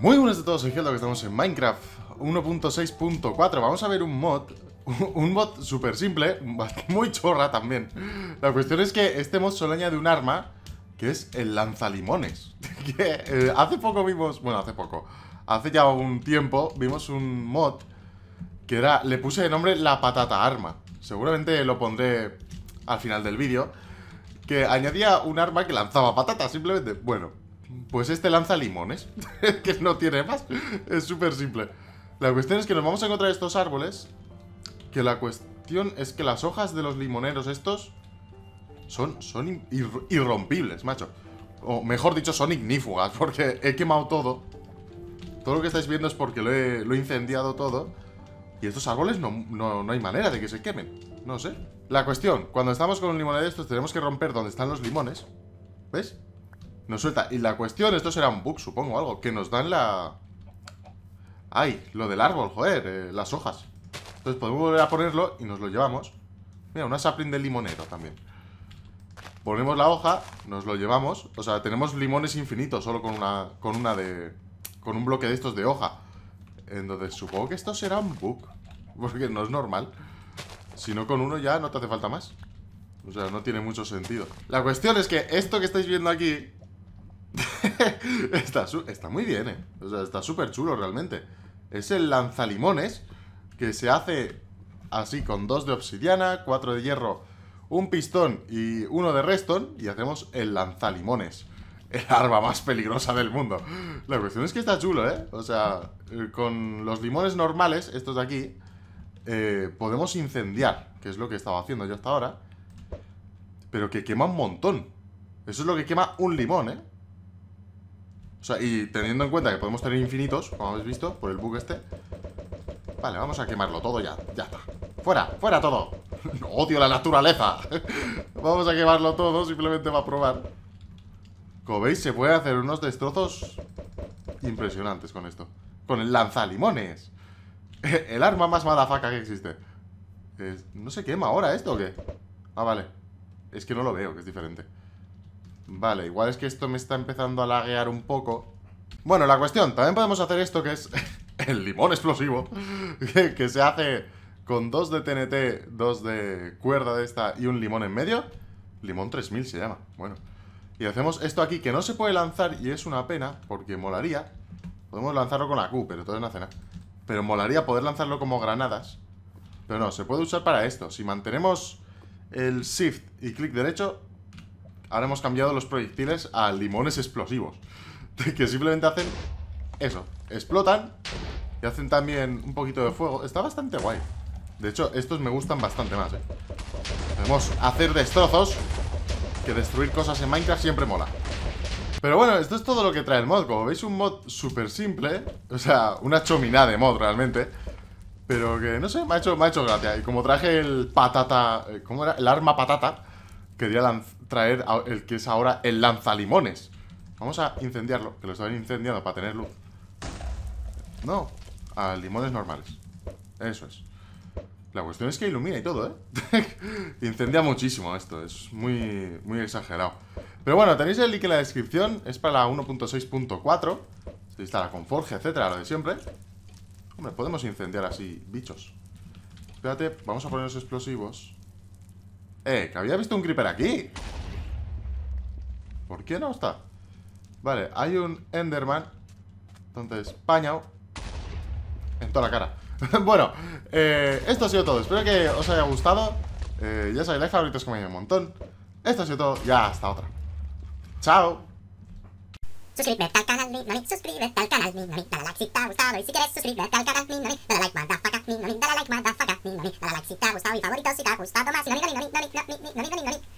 Muy buenas a todos, soy Geldo, que estamos en Minecraft 1.6.4 Vamos a ver un mod, un mod súper simple, muy chorra también. La cuestión es que este mod solo añade un arma, que es el lanzalimones. Que eh, hace poco vimos, bueno, hace poco Hace ya un tiempo vimos un mod que era, le puse de nombre la patata arma. Seguramente lo pondré al final del vídeo Que añadía un arma que lanzaba patatas, simplemente, bueno pues este lanza limones, que no tiene más. Es súper simple. La cuestión es que nos vamos a encontrar estos árboles, que la cuestión es que las hojas de los limoneros estos son, son irrompibles, macho. O mejor dicho, son ignífugas, porque he quemado todo. Todo lo que estáis viendo es porque lo he, incendiado todo. Y estos árboles no, no, no hay manera de que se quemen. No sé. La cuestión, cuando estamos con un limonero de estos, tenemos que romper donde están los limones. ¿Ves? Nos suelta. Y la cuestión, esto será un bug, supongo, algo. Que nos dan la... Ay, lo del árbol, joder, eh, las hojas. Entonces podemos volver a ponerlo y nos lo llevamos. Mira, una sapling de limonero también. Ponemos la hoja, nos lo llevamos. O sea, tenemos limones infinitos solo con una, con una de... Con un bloque de estos de hoja. Entonces supongo que esto será un bug. Porque no es normal. Si no con uno ya no te hace falta más. O sea, no tiene mucho sentido. La cuestión es que esto que estáis viendo aquí está, está, muy bien, eh. O sea, está súper chulo realmente. Es el lanzalimones que se hace así con dos de obsidiana, cuatro de hierro, un pistón y uno de redstone y hacemos el lanzalimones. El arma más peligrosa del mundo. La cuestión es que está chulo, ¿eh? O sea, eh, con los limones normales, estos de aquí, eh, podemos incendiar, que es lo que estaba haciendo yo hasta ahora. Pero que quema un montón. Eso es lo que quema un limón, ¿eh? O sea, y teniendo en cuenta que podemos tener infinitos, como habéis visto, por el bug este Vale, vamos a quemarlo todo ya, ya está. ¡Fuera, fuera todo! ¡Odio la naturaleza! vamos a quemarlo todo, simplemente va a probar. Como veis, se puede hacer unos destrozos impresionantes con esto. Con el lanzalimones. El arma más madafaca que existe. ¿No se quema ahora esto o qué? Ah, vale. Es que no lo veo, que es diferente Vale, igual es que esto me está empezando a laguear un poco. Bueno, la cuestión, también podemos hacer esto que es el limón explosivo que, se hace con dos de TNT, dos de cuerda de esta y un limón en medio. Limón 3000 se llama, bueno. Y hacemos esto aquí que no se puede lanzar y es una pena porque molaría. Podemos lanzarlo con la Q, pero todo no hace nada Pero molaría poder lanzarlo como granadas. Pero no, se puede usar para esto. Si mantenemos el Shift y clic derecho ahora hemos cambiado los proyectiles a limones explosivos. Que simplemente hacen eso, explotan y hacen también un poquito de fuego. Está bastante guay. De hecho, estos me gustan bastante más, ¿eh? Podemos hacer destrozos, que destruir cosas en Minecraft siempre mola. Pero bueno, esto es todo lo que trae el mod. Como veis, un mod súper simple. O sea, una chomina de mod realmente. Pero que, no sé, me ha hecho, me ha hecho gracia. Y como traje el patata... Eh, ¿Cómo era? El arma patata. Quería traer el que es ahora el lanzalimones. Vamos a incendiarlo, que lo estaban incendiando para tener luz. No, a limones normales. Eso es. La cuestión es que ilumina y todo, ¿eh? Incendia muchísimo esto, es muy, muy exagerado. Pero bueno, tenéis el link en la descripción, es para la 1.6.4. Se instala con Forge, etcétera, lo de siempre. Hombre, podemos incendiar así bichos. Espérate, vamos a poner los explosivos. Eh, que había visto un creeper aquí. ¿Por qué no está? Vale, hay un Enderman Entonces, pañao En toda la cara. Bueno, eh, esto ha sido todo. Espero que os haya gustado. Eh, Ya sabéis, like, favoritos, como un montón. Esto ha sido todo, ya hasta otra. Chao Suscríbete al canal, mi noni, suscríbete al canal, mi noni, dale like si te ha gustado y si quieres suscríbete al canal, mi noni, dale like, motherfucker, mi noni, dale like, motherfucker, mi noni, dale like si te ha gustado y favorito si te ha gustado más, noni, noni, noni, noni, noni, noni, noni, noni, noni.